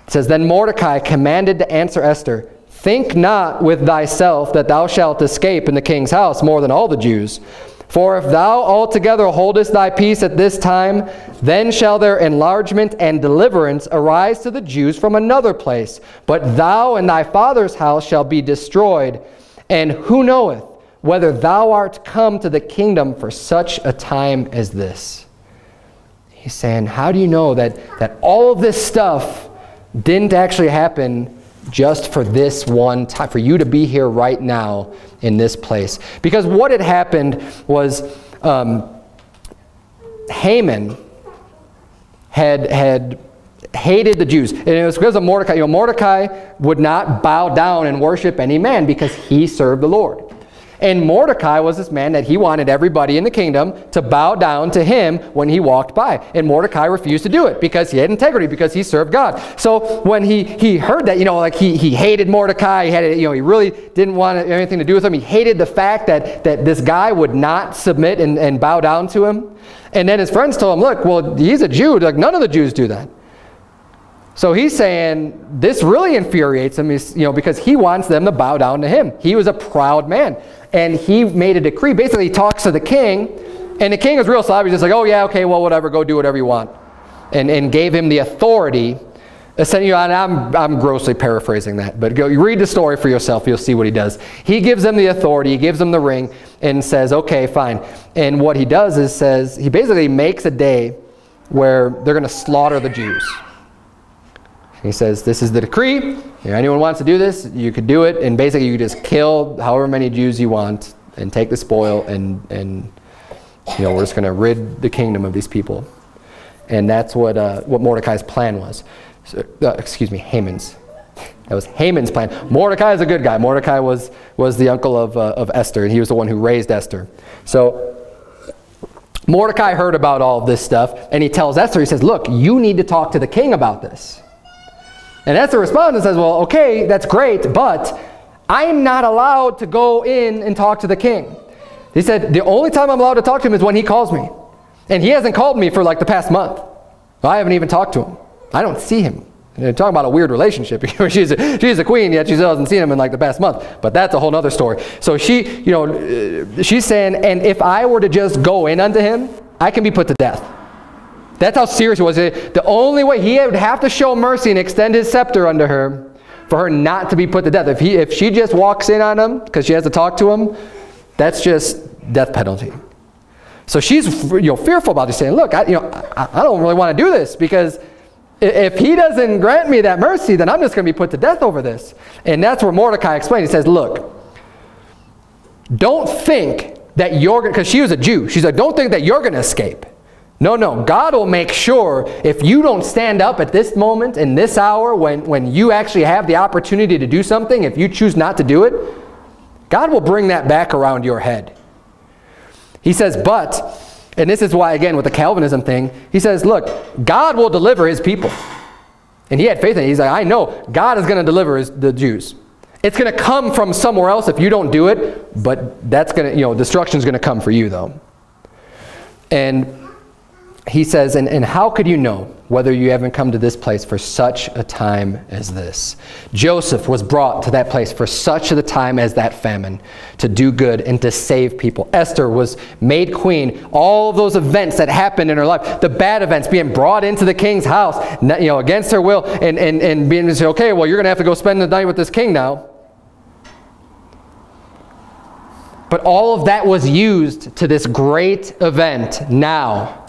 says, Then Mordecai commanded to answer Esther, Think not with thyself that thou shalt escape in the king's house more than all the Jews. For if thou altogether holdest thy peace at this time, then shall their enlargement and deliverance arise to the Jews from another place. But thou and thy father's house shall be destroyed. And who knoweth whether thou art come to the kingdom for such a time as this? He's saying, how do you know that, that all of this stuff didn't actually happen just for this one time, for you to be here right now in this place. Because what had happened was um, Haman had, had hated the Jews. And it was because of Mordecai. You know, Mordecai would not bow down and worship any man because he served the Lord. And Mordecai was this man that he wanted everybody in the kingdom to bow down to him when he walked by. And Mordecai refused to do it because he had integrity, because he served God. So when he, he heard that, you know, like he, he hated Mordecai, he had, you know, he really didn't want anything to do with him. He hated the fact that, that this guy would not submit and, and bow down to him. And then his friends told him, look, well, he's a Jew. Like, none of the Jews do that. So he's saying this really infuriates him, you know, because he wants them to bow down to him. He was a proud man and he made a decree. Basically, he talks to the king, and the king is real sloppy. He's just like, oh, yeah, okay, well, whatever, go do whatever you want. And, and gave him the authority. Essentially, I'm, I'm grossly paraphrasing that, but go read the story for yourself. You'll see what he does. He gives them the authority, he gives them the ring, and says, okay, fine. And what he does is says, he basically makes a day where they're going to slaughter the Jews. He says, this is the decree. If anyone wants to do this, you could do it. And basically, you just kill however many Jews you want and take the spoil. And, and you know, we're just going to rid the kingdom of these people. And that's what, uh, what Mordecai's plan was. So, uh, excuse me, Haman's. That was Haman's plan. Mordecai is a good guy. Mordecai was, was the uncle of, uh, of Esther, and he was the one who raised Esther. So Mordecai heard about all of this stuff, and he tells Esther, he says, look, you need to talk to the king about this. And Esther responds and says, well, okay, that's great, but I'm not allowed to go in and talk to the king. He said, the only time I'm allowed to talk to him is when he calls me. And he hasn't called me for like the past month. I haven't even talked to him. I don't see him. They're talking about a weird relationship. she's, a, she's a queen, yet she hasn't seen him in like the past month. But that's a whole other story. So she, you know, uh, she's saying, and if I were to just go in unto him, I can be put to death. That's how serious it was. The only way he would have to show mercy and extend his scepter unto her for her not to be put to death. If, he, if she just walks in on him because she has to talk to him, that's just death penalty. So she's you know, fearful about this, saying, look, I, you know, I, I don't really want to do this because if he doesn't grant me that mercy, then I'm just going to be put to death over this. And that's where Mordecai explains. He says, look, don't think that you're, because she was a Jew. She said, don't think that you're going to escape. No, no. God will make sure if you don't stand up at this moment, in this hour, when, when you actually have the opportunity to do something, if you choose not to do it, God will bring that back around your head. He says, but, and this is why, again, with the Calvinism thing, he says, look, God will deliver his people. And he had faith in it. He's like, I know God is going to deliver his, the Jews. It's going to come from somewhere else if you don't do it, but that's going to, you know, destruction is going to come for you, though. And he says, and, and how could you know whether you haven't come to this place for such a time as this? Joseph was brought to that place for such a time as that famine, to do good and to save people. Esther was made queen. All those events that happened in her life, the bad events, being brought into the king's house, you know, against her will, and, and, and being say, okay, well, you're going to have to go spend the night with this king now. But all of that was used to this great event now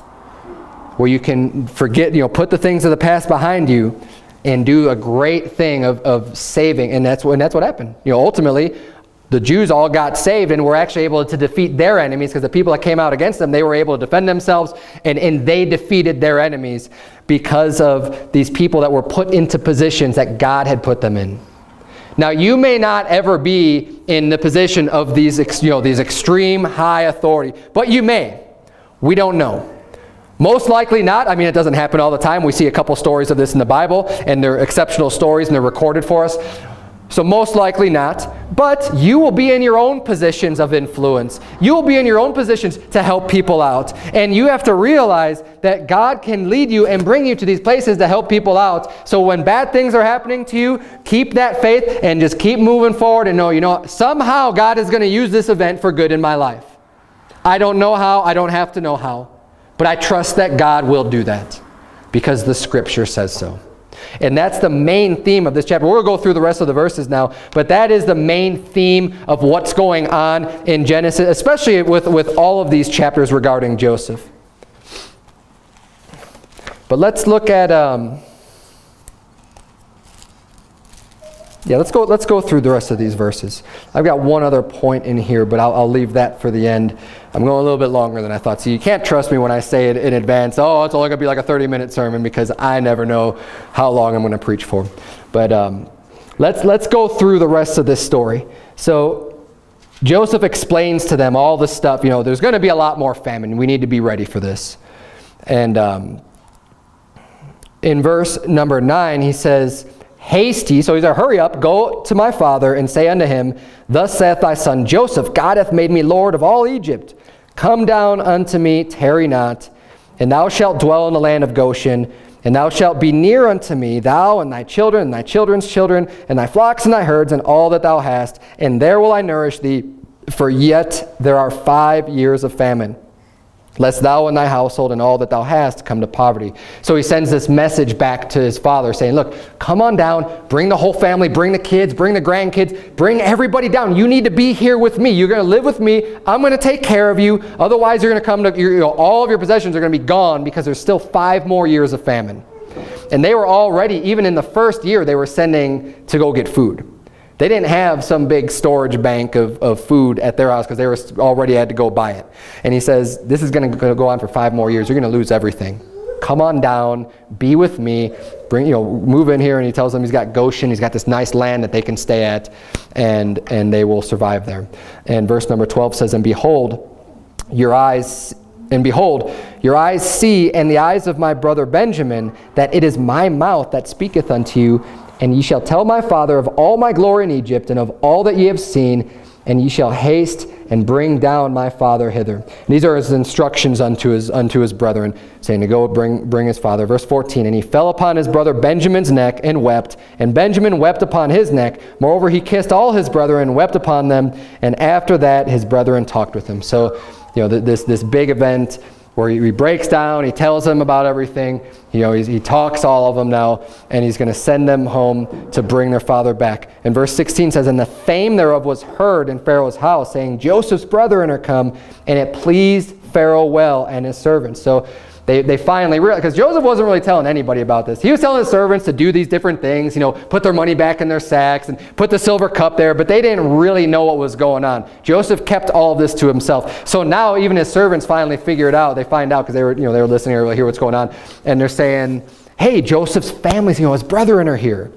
where you can forget, you know, put the things of the past behind you and do a great thing of, of saving. And that's, and that's what happened. You know, ultimately, the Jews all got saved and were actually able to defeat their enemies because the people that came out against them, they were able to defend themselves and, and they defeated their enemies because of these people that were put into positions that God had put them in. Now, you may not ever be in the position of these, you know, these extreme high authority, but you may. We don't know. Most likely not. I mean, it doesn't happen all the time. We see a couple stories of this in the Bible, and they're exceptional stories, and they're recorded for us. So most likely not. But you will be in your own positions of influence. You will be in your own positions to help people out. And you have to realize that God can lead you and bring you to these places to help people out. So when bad things are happening to you, keep that faith and just keep moving forward and know, you know, somehow God is going to use this event for good in my life. I don't know how. I don't have to know how. But I trust that God will do that because the scripture says so. And that's the main theme of this chapter. We'll go through the rest of the verses now, but that is the main theme of what's going on in Genesis, especially with, with all of these chapters regarding Joseph. But let's look at... Um, Yeah, let's go, let's go through the rest of these verses. I've got one other point in here, but I'll, I'll leave that for the end. I'm going a little bit longer than I thought. So you can't trust me when I say it in advance, oh, it's only going to be like a 30-minute sermon because I never know how long I'm going to preach for. But um, let's, let's go through the rest of this story. So Joseph explains to them all the stuff. You know, there's going to be a lot more famine. We need to be ready for this. And um, in verse number 9, he says, Hasty, so he's a hurry up, go to my father and say unto him, Thus saith thy son Joseph, God hath made me Lord of all Egypt. Come down unto me, tarry not, and thou shalt dwell in the land of Goshen, and thou shalt be near unto me, thou and thy children, and thy children's children, and thy flocks and thy herds, and all that thou hast, and there will I nourish thee, for yet there are five years of famine lest thou and thy household and all that thou hast come to poverty. So he sends this message back to his father saying, look, come on down, bring the whole family, bring the kids, bring the grandkids, bring everybody down. You need to be here with me. You're going to live with me. I'm going to take care of you. Otherwise, you're going to come to, you know, all of your possessions are going to be gone because there's still five more years of famine. And they were already, even in the first year, they were sending to go get food. They didn't have some big storage bank of, of food at their house because they were already had to go buy it. And he says, this is going to go on for five more years. You're going to lose everything. Come on down, be with me, bring, you know, move in here. And he tells them he's got Goshen, he's got this nice land that they can stay at, and, and they will survive there. And verse number 12 says, And behold, your eyes and behold, your eyes see, and the eyes of my brother Benjamin, that it is my mouth that speaketh unto you, and ye shall tell my father of all my glory in Egypt, and of all that ye have seen, and ye shall haste and bring down my father hither. And these are his instructions unto his, unto his brethren, saying to go bring, bring his father. Verse 14, And he fell upon his brother Benjamin's neck and wept, and Benjamin wept upon his neck. Moreover, he kissed all his brethren and wept upon them, and after that his brethren talked with him. So, you know, this, this big event where he, he breaks down, he tells them about everything. You know, he talks all of them now, and he's going to send them home to bring their father back. And verse 16 says, And the fame thereof was heard in Pharaoh's house, saying, Joseph's brethren are come, and it pleased Pharaoh well and his servants. So they, they finally realized, because Joseph wasn't really telling anybody about this. He was telling his servants to do these different things, you know, put their money back in their sacks and put the silver cup there, but they didn't really know what was going on. Joseph kept all of this to himself. So now even his servants finally figure it out. They find out because they were, you know, they were listening to hear what's going on. And they're saying, hey, Joseph's family's, you know, his brethren are here.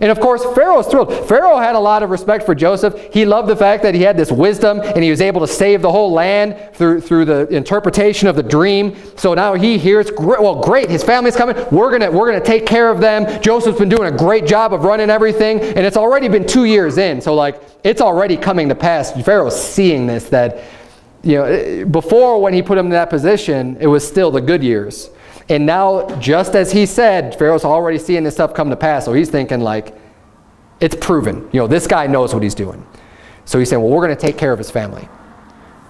And of course, Pharaoh's thrilled. Pharaoh had a lot of respect for Joseph. He loved the fact that he had this wisdom and he was able to save the whole land through, through the interpretation of the dream. So now he hears, well, great, his family's coming. We're going to we're gonna take care of them. Joseph's been doing a great job of running everything. And it's already been two years in. So, like, it's already coming to pass. Pharaoh's seeing this, that, you know, before when he put him in that position, it was still the good years. And now, just as he said, Pharaoh's already seeing this stuff come to pass. So he's thinking like, it's proven. You know, this guy knows what he's doing. So he's saying, well, we're going to take care of his family.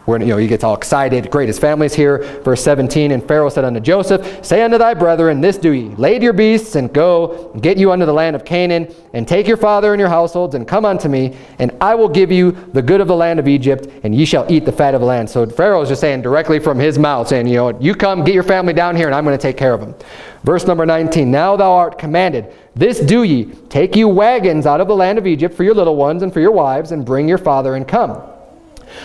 We're, you know, he gets all excited. Great, his family's here. Verse 17, and Pharaoh said unto Joseph, Say unto thy brethren, this do ye, lade your beasts, and go, get you unto the land of Canaan, and take your father and your households, and come unto me, and I will give you the good of the land of Egypt, and ye shall eat the fat of the land. So Pharaoh is just saying directly from his mouth, saying, you know, you come, get your family down here, and I'm going to take care of them. Verse number 19, Now thou art commanded, this do ye, take you wagons out of the land of Egypt for your little ones and for your wives, and bring your father and come.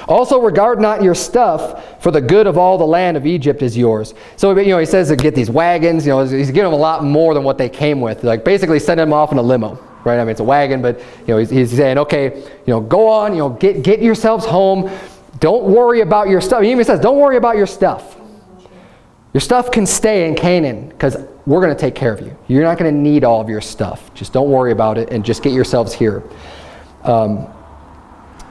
Also regard not your stuff, for the good of all the land of Egypt is yours. So you know he says to get these wagons. You know he's giving them a lot more than what they came with. Like basically send them off in a limo, right? I mean it's a wagon, but you know he's, he's saying okay, you know go on, you know get get yourselves home. Don't worry about your stuff. He even says don't worry about your stuff. Your stuff can stay in Canaan because we're going to take care of you. You're not going to need all of your stuff. Just don't worry about it and just get yourselves here. Um,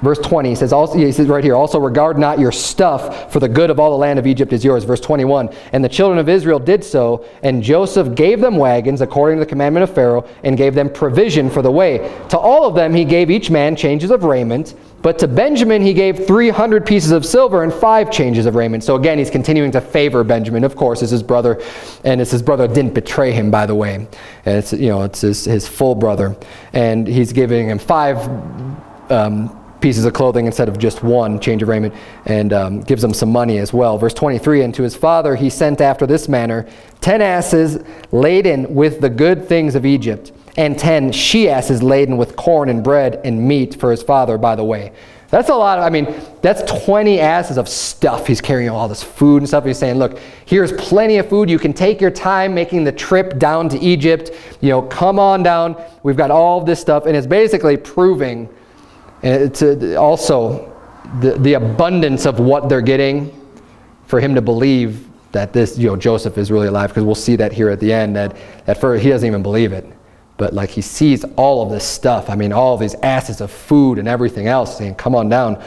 Verse 20 he says, also, he says right here, also regard not your stuff, for the good of all the land of Egypt is yours. Verse 21, and the children of Israel did so, and Joseph gave them wagons according to the commandment of Pharaoh, and gave them provision for the way. To all of them he gave each man changes of raiment, but to Benjamin he gave 300 pieces of silver and five changes of raiment. So again, he's continuing to favor Benjamin. Of course, it's his brother, and it's his brother didn't betray him, by the way. And it's, you know, it's his, his full brother. And he's giving him five um, pieces of clothing instead of just one change of raiment, and um, gives them some money as well. Verse 23 And to his father he sent after this manner ten asses laden with the good things of Egypt, and ten she asses laden with corn and bread and meat for his father by the way. That's a lot of, I mean, that's 20 asses of stuff. He's carrying all this food and stuff. He's saying, look, here's plenty of food. You can take your time making the trip down to Egypt. You know, come on down. We've got all this stuff. And it's basically proving and it's also the, the abundance of what they're getting for him to believe that this, you know, Joseph is really alive, because we'll see that here at the end, that at first he doesn't even believe it. But like he sees all of this stuff, I mean, all these asses of food and everything else, saying, come on down.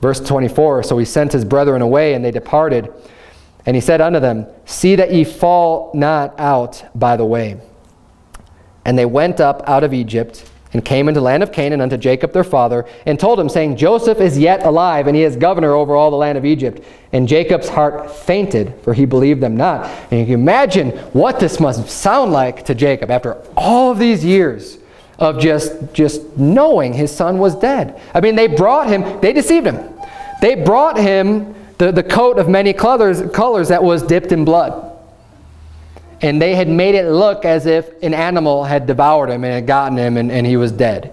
Verse 24, so he sent his brethren away, and they departed. And he said unto them, See that ye fall not out by the way. And they went up out of Egypt, and came into the land of Canaan unto Jacob their father, and told him, saying, Joseph is yet alive, and he is governor over all the land of Egypt. And Jacob's heart fainted, for he believed them not. And you can imagine what this must sound like to Jacob after all of these years of just, just knowing his son was dead. I mean, they brought him, they deceived him. They brought him the, the coat of many colors, colors that was dipped in blood and they had made it look as if an animal had devoured him and had gotten him and, and he was dead.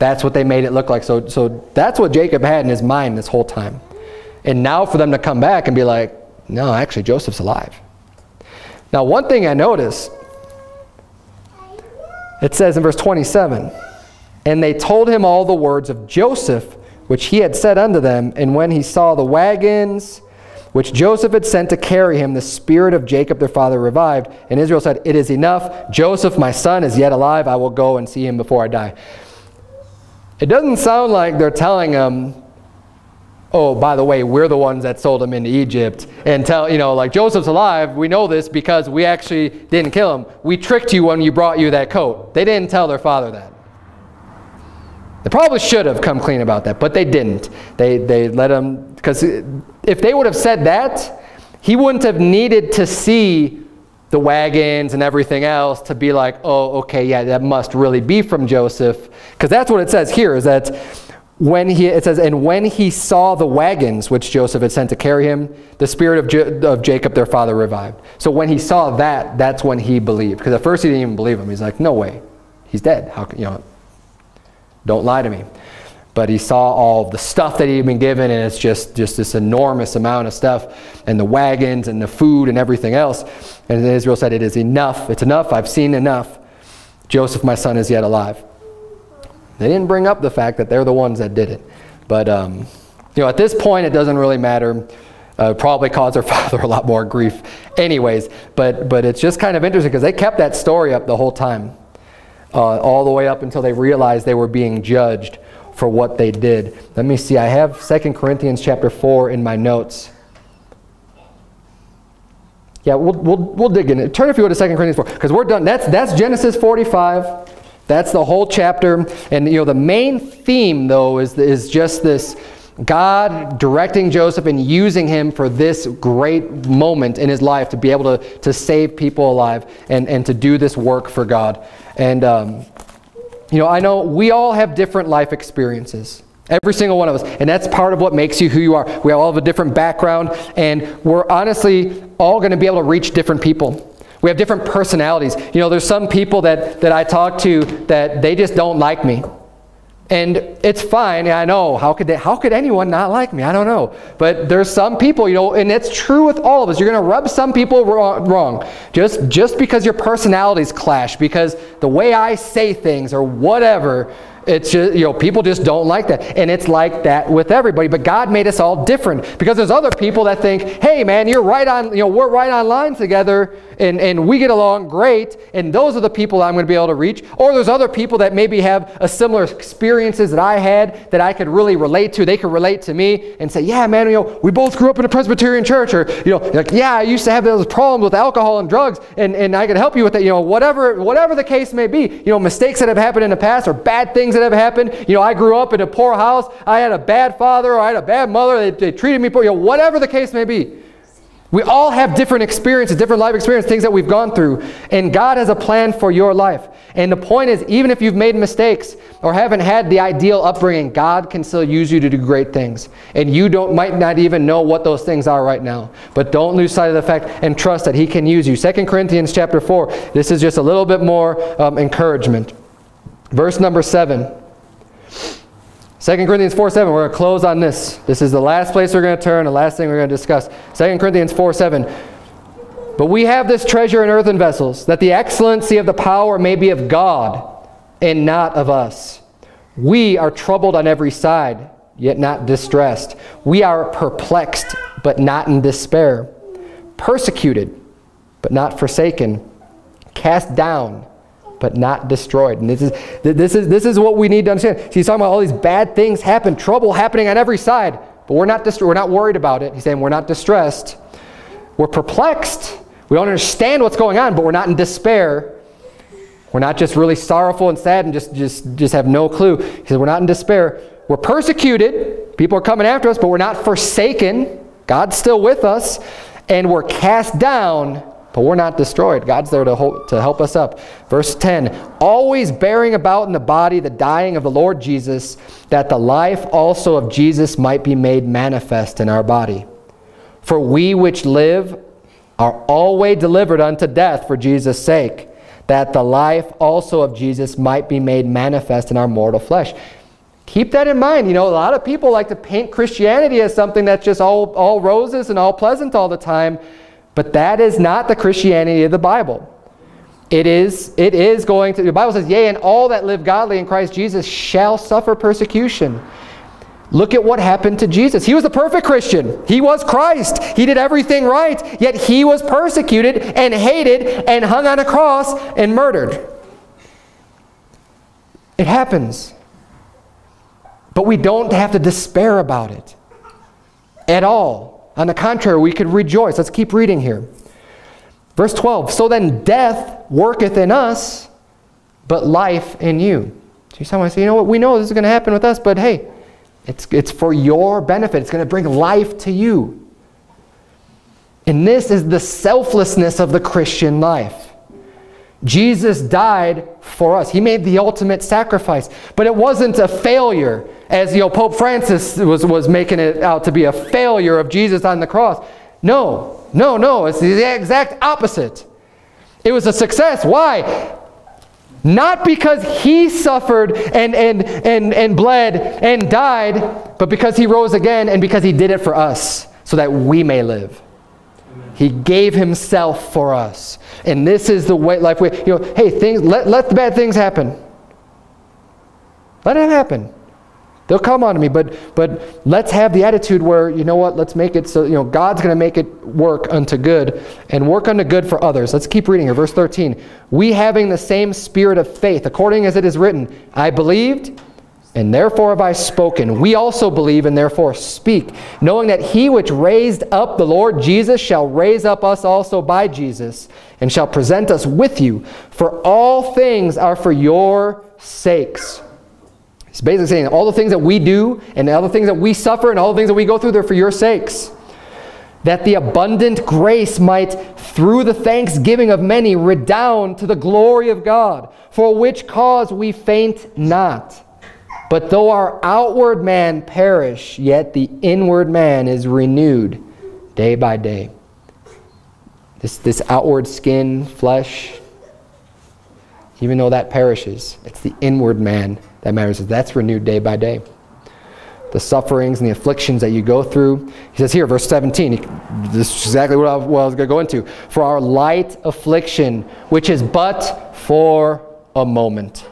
That's what they made it look like. So, so that's what Jacob had in his mind this whole time. And now for them to come back and be like, no, actually Joseph's alive. Now one thing I notice, it says in verse 27, And they told him all the words of Joseph, which he had said unto them, and when he saw the wagons which Joseph had sent to carry him, the spirit of Jacob their father revived. And Israel said, It is enough. Joseph, my son, is yet alive. I will go and see him before I die. It doesn't sound like they're telling him, oh, by the way, we're the ones that sold him into Egypt. And tell, you know, like, Joseph's alive. We know this because we actually didn't kill him. We tricked you when you brought you that coat. They didn't tell their father that. They probably should have come clean about that, but they didn't. They, they let him, because if they would have said that, he wouldn't have needed to see the wagons and everything else to be like, oh, okay, yeah, that must really be from Joseph. Because that's what it says here, is that when he, it says, and when he saw the wagons which Joseph had sent to carry him, the spirit of, J of Jacob, their father, revived. So when he saw that, that's when he believed. Because at first he didn't even believe him. He's like, no way. He's dead. How can, you know, don't lie to me. But he saw all the stuff that he had been given, and it's just, just this enormous amount of stuff, and the wagons and the food and everything else. And Israel said, it is enough. It's enough. I've seen enough. Joseph, my son, is yet alive. They didn't bring up the fact that they're the ones that did it. But, um, you know, at this point, it doesn't really matter. Uh, probably caused their father a lot more grief anyways. But, but it's just kind of interesting because they kept that story up the whole time. Uh, all the way up until they realized they were being judged for what they did. Let me see. I have 2 Corinthians chapter 4 in my notes. Yeah, we'll, we'll, we'll dig in. Turn if you go to 2 Corinthians 4 because we're done. That's, that's Genesis 45. That's the whole chapter. And you know, the main theme though is, is just this God directing Joseph and using him for this great moment in his life to be able to, to save people alive and, and to do this work for God. And, um, you know, I know we all have different life experiences. Every single one of us. And that's part of what makes you who you are. We all have a different background, and we're honestly all going to be able to reach different people. We have different personalities. You know, there's some people that, that I talk to that they just don't like me. And it's fine. I know. How could, they, how could anyone not like me? I don't know. But there's some people, you know, and it's true with all of us. You're going to rub some people wrong, Just, just because your personalities clash, because the way I say things or whatever, it's just, you know, people just don't like that. And it's like that with everybody. But God made us all different because there's other people that think, hey, man, you're right on, you know, we're right on line together and, and we get along great. And those are the people I'm going to be able to reach. Or there's other people that maybe have a similar experiences that I had that I could really relate to. They could relate to me and say, yeah, man, you know, we both grew up in a Presbyterian church. Or, you know, like, yeah, I used to have those problems with alcohol and drugs and, and I could help you with that. You know, whatever, whatever the case may be, you know, mistakes that have happened in the past or bad things things that have happened. You know, I grew up in a poor house. I had a bad father or I had a bad mother. They, they treated me poor. You know, whatever the case may be. We all have different experiences, different life experiences, things that we've gone through. And God has a plan for your life. And the point is, even if you've made mistakes or haven't had the ideal upbringing, God can still use you to do great things. And you don't, might not even know what those things are right now. But don't lose sight of the fact and trust that He can use you. 2 Corinthians chapter 4, this is just a little bit more um, encouragement. Verse number 7. 2 Corinthians 4 7, we're going to close on this. This is the last place we're going to turn, the last thing we're going to discuss. 2 Corinthians 4 7. But we have this treasure in earthen vessels, that the excellency of the power may be of God and not of us. We are troubled on every side, yet not distressed. We are perplexed, but not in despair. Persecuted, but not forsaken. Cast down but not destroyed. And this is, this is, this is what we need to understand. So he's talking about all these bad things happen, trouble happening on every side, but we're not, we're not worried about it. He's saying we're not distressed. We're perplexed. We don't understand what's going on, but we're not in despair. We're not just really sorrowful and sad and just, just, just have no clue. He said we're not in despair. We're persecuted. People are coming after us, but we're not forsaken. God's still with us. And we're cast down, but we're not destroyed. God's there to, to help us up. Verse 10 Always bearing about in the body the dying of the Lord Jesus, that the life also of Jesus might be made manifest in our body. For we which live are always delivered unto death for Jesus' sake, that the life also of Jesus might be made manifest in our mortal flesh. Keep that in mind. You know, a lot of people like to paint Christianity as something that's just all, all roses and all pleasant all the time. But that is not the Christianity of the Bible. It is, it is going to, the Bible says, Yea, and all that live godly in Christ Jesus shall suffer persecution. Look at what happened to Jesus. He was a perfect Christian. He was Christ. He did everything right, yet he was persecuted and hated and hung on a cross and murdered. It happens. But we don't have to despair about it at all. On the contrary, we could rejoice. Let's keep reading here. Verse 12, so then death worketh in us, but life in you. So someone say, you know what, we know this is going to happen with us, but hey, it's, it's for your benefit. It's going to bring life to you. And this is the selflessness of the Christian life. Jesus died for us. He made the ultimate sacrifice. But it wasn't a failure as you know, Pope Francis was, was making it out to be a failure of Jesus on the cross. No, no, no, it's the exact opposite. It was a success. Why? Not because he suffered and, and, and, and bled and died, but because he rose again and because he did it for us so that we may live. He gave himself for us. And this is the way life you know, hey, things let, let the bad things happen. Let it happen. They'll come on to me, but but let's have the attitude where, you know what, let's make it so, you know, God's going to make it work unto good and work unto good for others. Let's keep reading here. Verse 13. We having the same spirit of faith, according as it is written, I believed, and therefore have I spoken. We also believe and therefore speak, knowing that he which raised up the Lord Jesus shall raise up us also by Jesus, and shall present us with you. For all things are for your sakes He's basically saying all the things that we do and all the things that we suffer and all the things that we go through, they're for your sakes. That the abundant grace might, through the thanksgiving of many, redound to the glory of God, for which cause we faint not. But though our outward man perish, yet the inward man is renewed day by day. This, this outward skin, flesh, even though that perishes, it's the inward man that matters. That's renewed day by day. The sufferings and the afflictions that you go through. He says here, verse 17, this is exactly what I, what I was going to go into. For our light affliction, which is but for a moment,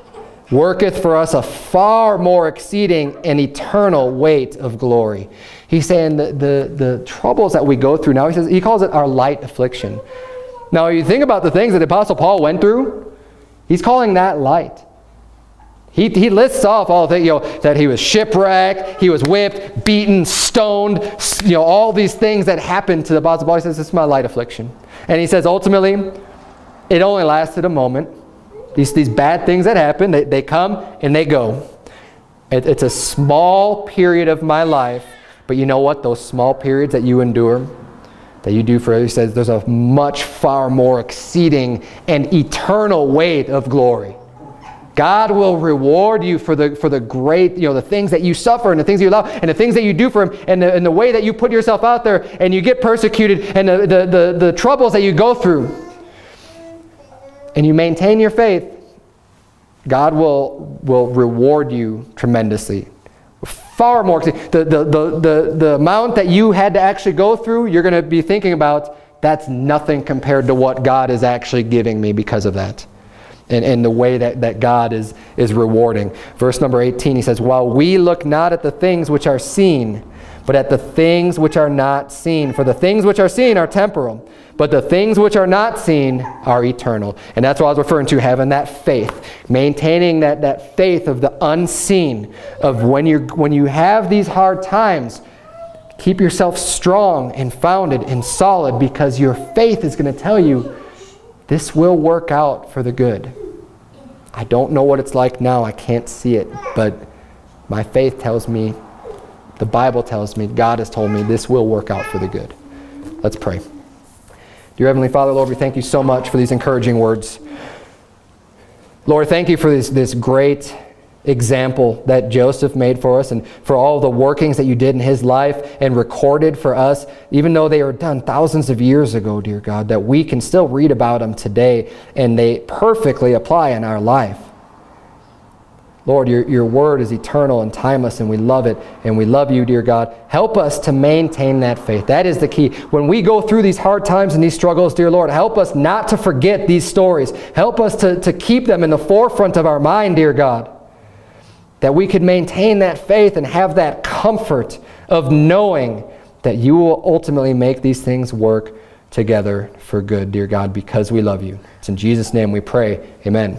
worketh for us a far more exceeding and eternal weight of glory. He's saying the, the, the troubles that we go through now, he says he calls it our light affliction. Now you think about the things that the Apostle Paul went through, he's calling that light. He, he lists off all the you know, that he was shipwrecked, he was whipped, beaten, stoned, you know, all these things that happened to the Apostle Paul. He says, this is my light affliction. And he says, ultimately, it only lasted a moment. These, these bad things that happen, they, they come and they go. It, it's a small period of my life, but you know what? Those small periods that you endure, that you do for others, he says there's a much far more exceeding and eternal weight of glory. God will reward you for the, for the great, you know, the things that you suffer and the things you love and the things that you do for Him and the, and the way that you put yourself out there and you get persecuted and the, the, the, the troubles that you go through. And you maintain your faith, God will, will reward you tremendously. Far more. The, the, the, the, the amount that you had to actually go through, you're going to be thinking about, that's nothing compared to what God is actually giving me because of that and, and the way that, that God is, is rewarding. Verse number 18, he says, While we look not at the things which are seen, but at the things which are not seen. For the things which are seen are temporal, but the things which are not seen are eternal. And that's what I was referring to, having that faith, maintaining that, that faith of the unseen, of when, you when you have these hard times, keep yourself strong and founded and solid because your faith is going to tell you this will work out for the good. I don't know what it's like now. I can't see it. But my faith tells me, the Bible tells me, God has told me this will work out for the good. Let's pray. Dear Heavenly Father, Lord, we thank you so much for these encouraging words. Lord, thank you for this, this great example that Joseph made for us and for all the workings that you did in his life and recorded for us, even though they were done thousands of years ago, dear God, that we can still read about them today and they perfectly apply in our life. Lord, your, your word is eternal and timeless, and we love it, and we love you, dear God. Help us to maintain that faith. That is the key. When we go through these hard times and these struggles, dear Lord, help us not to forget these stories. Help us to, to keep them in the forefront of our mind, dear God that we could maintain that faith and have that comfort of knowing that you will ultimately make these things work together for good, dear God, because we love you. It's in Jesus' name we pray. Amen.